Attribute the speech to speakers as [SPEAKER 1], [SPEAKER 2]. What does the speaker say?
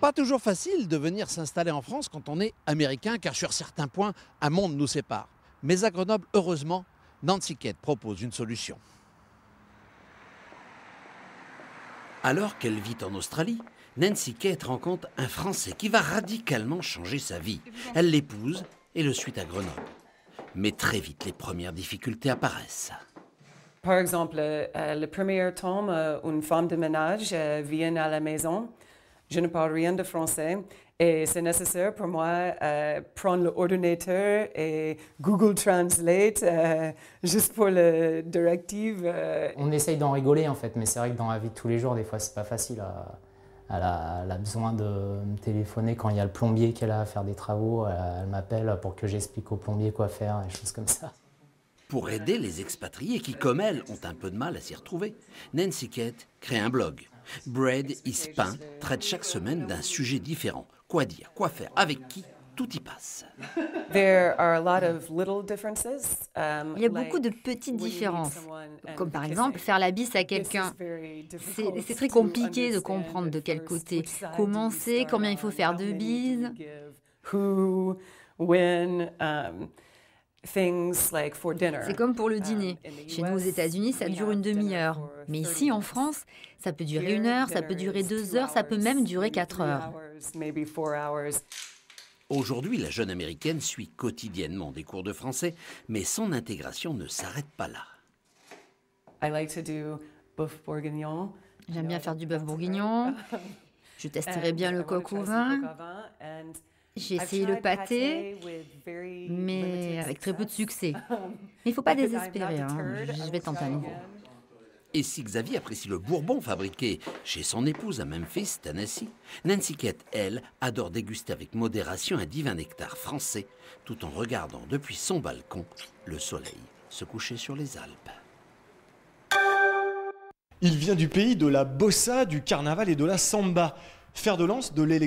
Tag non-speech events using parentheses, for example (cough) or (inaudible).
[SPEAKER 1] Pas toujours facile de venir s'installer en France quand on est américain, car sur certains points, un monde nous sépare. Mais à Grenoble, heureusement, Nancy Kate propose une solution. Alors qu'elle vit en Australie, Nancy Kate rencontre un Français qui va radicalement changer sa vie. Elle l'épouse et le suit à Grenoble. Mais très vite, les premières difficultés apparaissent.
[SPEAKER 2] Par exemple, euh, le premier temps, euh, une femme de ménage euh, vient à la maison. Je ne parle rien de français et c'est nécessaire pour moi de prendre l'ordinateur et Google Translate juste pour le directive.
[SPEAKER 3] On essaye d'en rigoler en fait, mais c'est vrai que dans la vie de tous les jours, des fois, c'est pas facile à elle a, besoin de me téléphoner quand il y a le plombier qu'elle a à faire des travaux. Elle, m'appelle pour que j'explique au plombier quoi faire, et choses comme ça.
[SPEAKER 1] Pour aider les expatriés qui, comme elle, ont un peu de mal à s'y retrouver, Nancy Kate crée un blog. Bread is Pain traite chaque semaine d'un sujet différent. Quoi dire, quoi faire, avec qui, tout y passe. (laughs)
[SPEAKER 4] Um, Il y a beaucoup de petites différences, comme par exemple faire la bise à quelqu'un. C'est (laughs) très compliqué de comprendre de quel côté commencer, combien il faut faire de bises. C'est comme pour le dîner.
[SPEAKER 2] Um,
[SPEAKER 4] Chez nous aux États-Unis, ça dure une demi-heure. Mais ici, en France, ça peut durer une heure, ça peut durer deux heures, ça peut même durer quatre heures.
[SPEAKER 1] Aujourd'hui, la jeune américaine suit quotidiennement des cours de français, mais son intégration ne s'arrête pas là.
[SPEAKER 4] J'aime bien faire du bœuf bourguignon. Je testerai bien le coq au vin. J'ai essayé le pâté, mais avec très peu de succès. (laughs) Mais il ne faut pas désespérer, hein. je vais tenter à nouveau.
[SPEAKER 1] Et si Xavier apprécie le bourbon fabriqué chez son épouse à Memphis, Tennessee, Nancy Kate, elle, adore déguster avec modération un divin nectar français, tout en regardant depuis son balcon le soleil se coucher sur les Alpes.
[SPEAKER 5] Il vient du pays de la bossa, du carnaval et de la samba. Faire de lance de l'électricité